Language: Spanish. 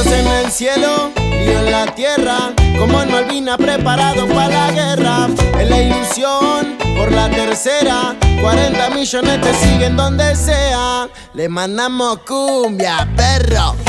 Dios en el cielo, Dios en la tierra, como en Malvina preparado para la guerra. En la ilusión, por la tercera, 40 millones te siguen donde sea. Le mandamos cumbia, perro.